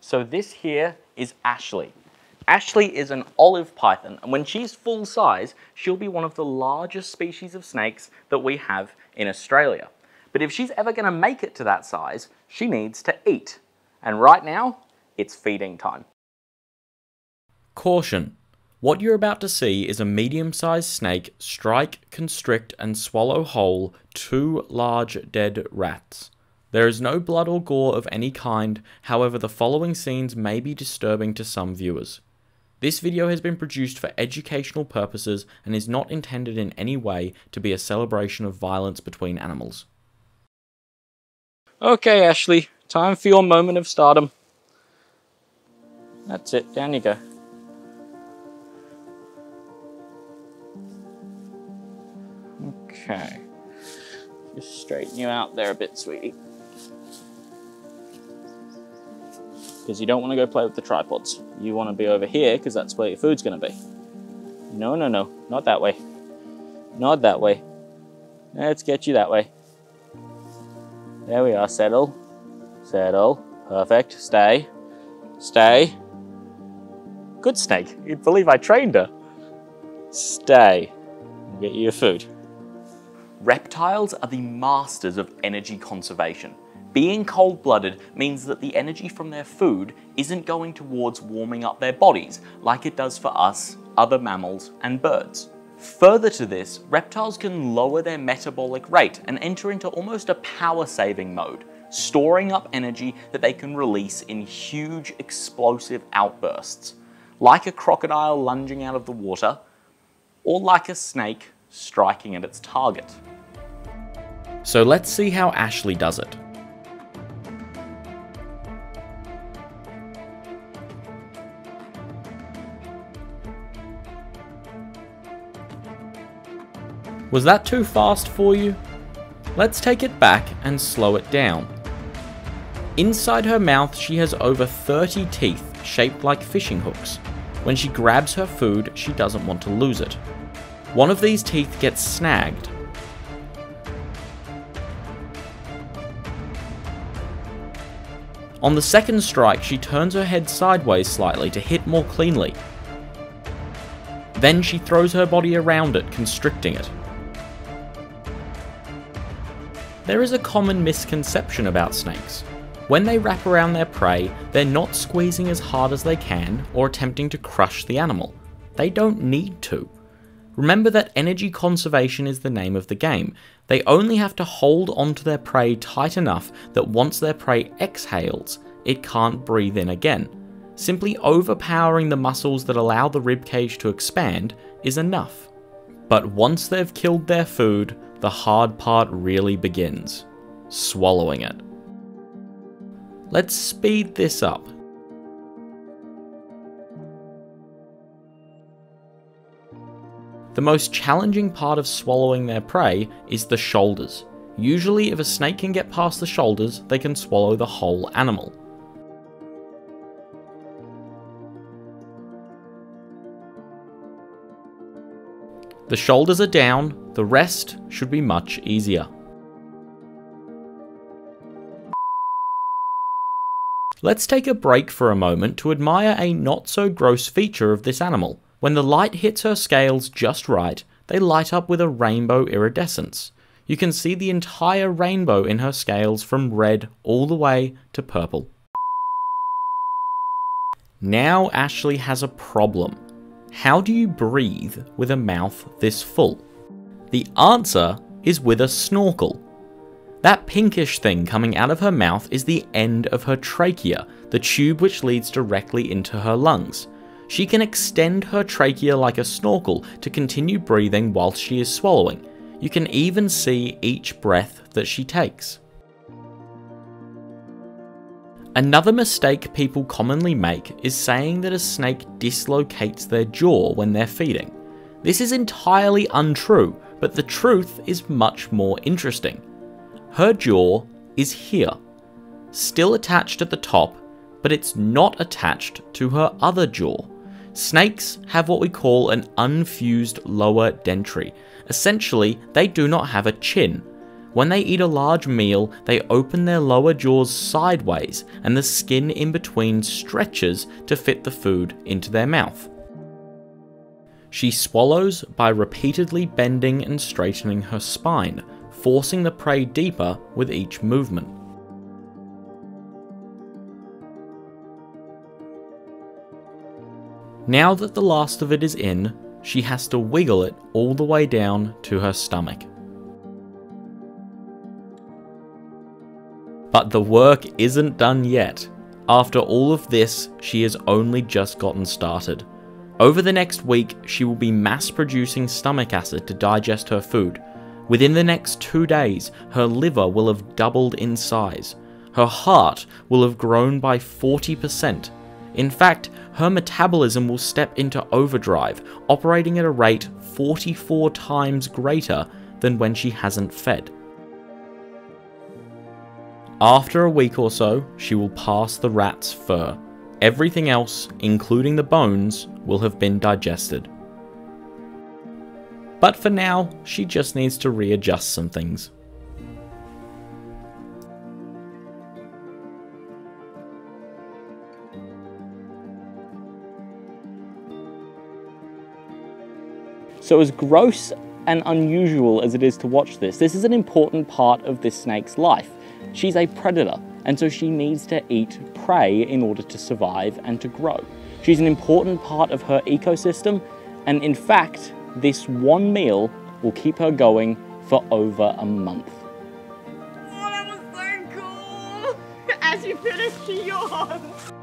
So this here is Ashley. Ashley is an olive python, and when she's full size, she'll be one of the largest species of snakes that we have in Australia. But if she's ever gonna make it to that size, she needs to eat. And right now, it's feeding time. Caution. What you're about to see is a medium-sized snake strike, constrict, and swallow whole two large dead rats. There is no blood or gore of any kind, however the following scenes may be disturbing to some viewers. This video has been produced for educational purposes and is not intended in any way to be a celebration of violence between animals. Okay, Ashley, time for your moment of stardom. That's it, down you go. Okay. Just straighten you out there a bit, sweetie. Because you don't want to go play with the tripods. You want to be over here because that's where your food's going to be. No, no, no. Not that way. Not that way. Let's get you that way. There we are. Settle. Settle. Perfect. Stay. Stay. Good snake. You'd believe I trained her. Stay. Get you your food. Reptiles are the masters of energy conservation. Being cold-blooded means that the energy from their food isn't going towards warming up their bodies like it does for us, other mammals, and birds. Further to this, reptiles can lower their metabolic rate and enter into almost a power-saving mode, storing up energy that they can release in huge explosive outbursts, like a crocodile lunging out of the water, or like a snake striking at its target. So let's see how Ashley does it. Was that too fast for you? Let's take it back and slow it down. Inside her mouth she has over 30 teeth shaped like fishing hooks. When she grabs her food, she doesn't want to lose it. One of these teeth gets snagged. On the second strike, she turns her head sideways slightly to hit more cleanly. Then she throws her body around it, constricting it. There is a common misconception about snakes. When they wrap around their prey, they're not squeezing as hard as they can or attempting to crush the animal. They don't need to. Remember that energy conservation is the name of the game. They only have to hold onto their prey tight enough that once their prey exhales, it can't breathe in again. Simply overpowering the muscles that allow the ribcage to expand is enough. But once they've killed their food, the hard part really begins swallowing it. Let's speed this up. The most challenging part of swallowing their prey is the shoulders. Usually, if a snake can get past the shoulders, they can swallow the whole animal. The shoulders are down, the rest should be much easier. Let's take a break for a moment to admire a not so gross feature of this animal. When the light hits her scales just right, they light up with a rainbow iridescence. You can see the entire rainbow in her scales from red all the way to purple. Now Ashley has a problem. How do you breathe with a mouth this full? The answer is with a snorkel. That pinkish thing coming out of her mouth is the end of her trachea, the tube which leads directly into her lungs. She can extend her trachea like a snorkel to continue breathing whilst she is swallowing. You can even see each breath that she takes. Another mistake people commonly make is saying that a snake dislocates their jaw when they're feeding. This is entirely untrue, but the truth is much more interesting. Her jaw is here, still attached at the top, but it's not attached to her other jaw. Snakes have what we call an unfused lower dentary. Essentially, they do not have a chin. When they eat a large meal, they open their lower jaws sideways and the skin in between stretches to fit the food into their mouth. She swallows by repeatedly bending and straightening her spine, forcing the prey deeper with each movement. Now that the last of it is in, she has to wiggle it all the way down to her stomach. But the work isn't done yet. After all of this, she has only just gotten started. Over the next week, she will be mass producing stomach acid to digest her food. Within the next two days, her liver will have doubled in size. Her heart will have grown by 40%. In fact, her metabolism will step into overdrive, operating at a rate 44 times greater than when she hasn't fed. After a week or so, she will pass the rat's fur. Everything else, including the bones, will have been digested. But for now, she just needs to readjust some things. So as gross and unusual as it is to watch this, this is an important part of this snake's life. She's a predator, and so she needs to eat prey in order to survive and to grow. She's an important part of her ecosystem, and in fact, this one meal will keep her going for over a month. Oh, that was so cool! As you finish yawn.